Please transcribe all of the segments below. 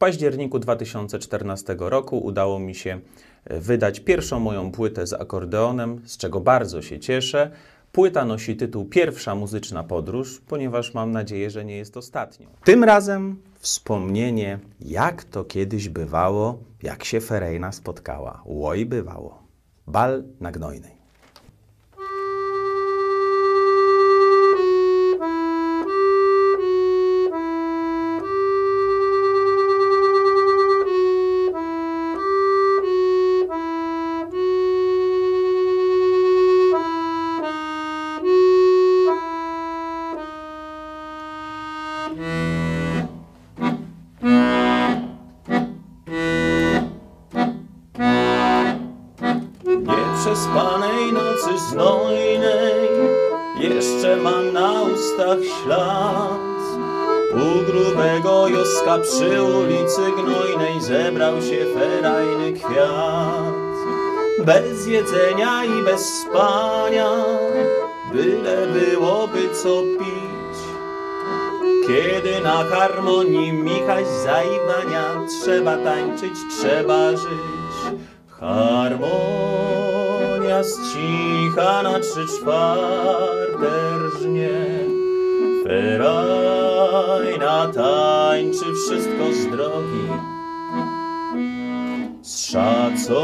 październiku 2014 roku udało mi się e, wydać pierwszą moją płytę z akordeonem, z czego bardzo się cieszę. Płyta nosi tytuł Pierwsza muzyczna podróż, ponieważ mam nadzieję, że nie jest ostatnią. Tym razem wspomnienie, jak to kiedyś bywało, jak się Ferejna spotkała. Łoj bywało. Bal na Gnojnej. Nieprzespanej nocy znojnej. Jeszcze mam na ustach ślad. U grubego Joska przy ulicy Gnojnej Zebrał się ferajny kwiat. Bez jedzenia i bez spania Byle byłoby co pić. Kiedy na harmonii Michaś zaiwania Trzeba tańczyć, trzeba żyć Harmonia cicha na trzy czwarte rżnie. Ferajna tańczy wszystko z drogi. Z szacunkiem,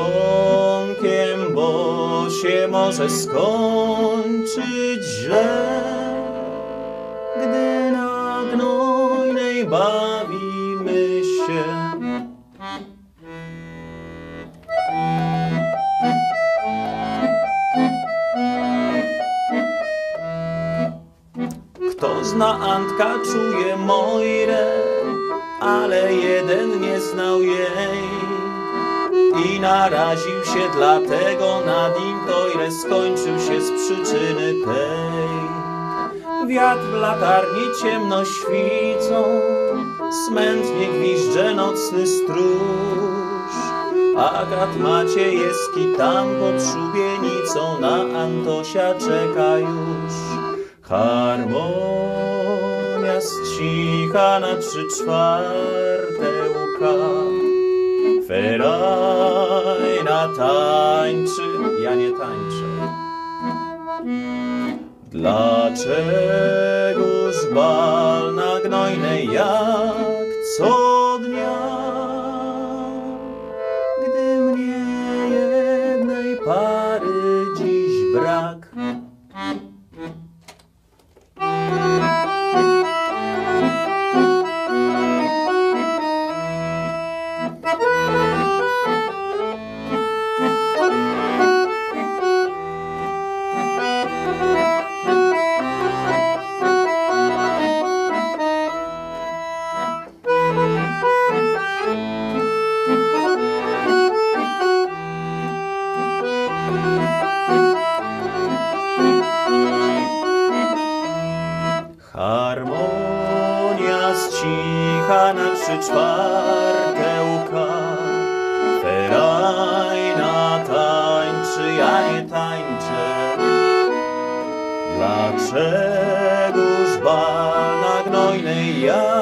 bo się może skończyć źle. Gdy na gnojnej bawimy Zna Antka, czuje Mojrę, ale jeden nie znał jej. I naraził się dlatego na nim Toire skończył się z przyczyny tej. Wiatr w latarni ciemno świcą, smętnie gwizdże nocny stróż. Agat Maciejewski tam pod szubienicą na Antosia czeka już. Harmonia cicha na trzy czwarte łuka. Ferajna tańczy, ja nie tańczę. Dlaczegoż bal na gnojnej jak co dnia? Gdy mnie jednej pary dziś brak. Harmonia cicha na trzy czwarte łuka. Ferajna tańczy, ja nie tańczę. Dlaczegoż bal na gnojnej jak